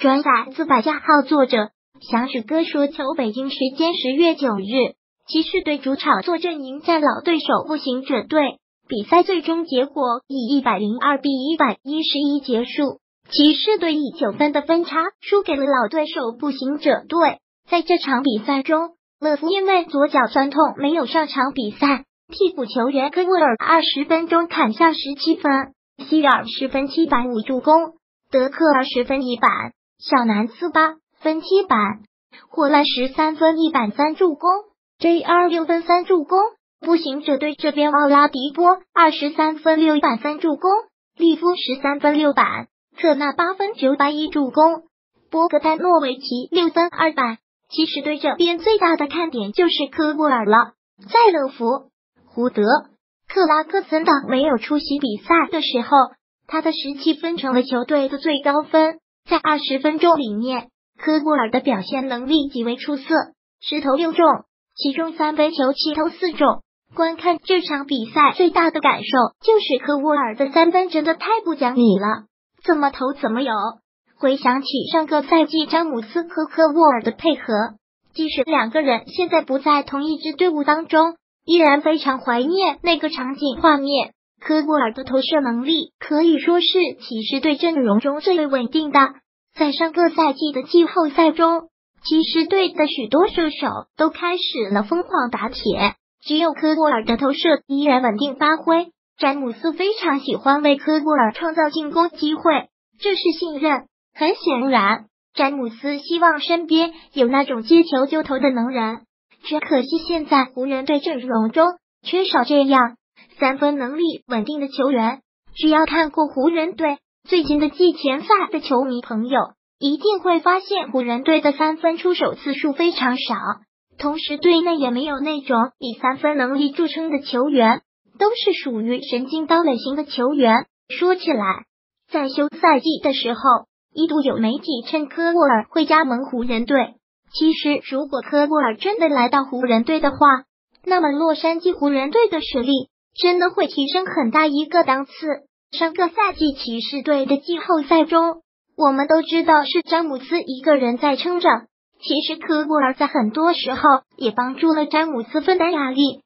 转载自百家号作者详实哥说球。北京时间十月九日，骑士队主场坐镇迎战老对手步行者队，比赛最终结果以一百零二比一百一十一结束。骑士队以九分的分差输给了老对手步行者队。在这场比赛中，勒夫因为左脚酸痛没有上场比赛。替补球员科沃尔二十分钟砍下十七分，希尔十分七板五助攻，德克尔十分一板，小南斯巴分七板，霍乱十三分一板三助攻，J.R. 六分三助攻。步行者队这边，奥拉迪波二十三分六板三助攻，利夫十三分六板，特纳八分九板一助攻，波格丹诺维奇六分二板。其实对这边最大的看点就是科沃尔了，在勒夫。胡德克拉克森等没有出席比赛的时候，他的十七分成了球队的最高分。在二十分钟里面，科布尔的表现能力极为出色，十投六中，其中三分球七投四中。观看这场比赛最大的感受就是科沃尔的三分真的太不讲理了，怎么投怎么有。回想起上个赛季詹姆斯和科沃尔的配合，即使两个人现在不在同一支队伍当中。依然非常怀念那个场景画面。科沃尔的投射能力可以说是骑士队阵容中最为稳定的。在上个赛季的季后赛中，骑士队的许多射手都开始了疯狂打铁，只有科沃尔的投射依然稳定发挥。詹姆斯非常喜欢为科沃尔创造进攻机会，这是信任。很显然，詹姆斯希望身边有那种接球就投的能人。只可惜现在湖人队阵容中缺少这样三分能力稳定的球员。只要看过湖人队最近的季前赛的球迷朋友，一定会发现湖人队的三分出手次数非常少，同时队内也没有那种以三分能力著称的球员，都是属于神经刀类型的球员。说起来，在休赛季的时候，一度有媒体称科沃尔会加盟湖人队。其实，如果科沃尔真的来到湖人队的话，那么洛杉矶湖人队的实力真的会提升很大一个档次。上个赛季骑士队的季后赛中，我们都知道是詹姆斯一个人在撑着，其实科沃尔在很多时候也帮助了詹姆斯分担压力。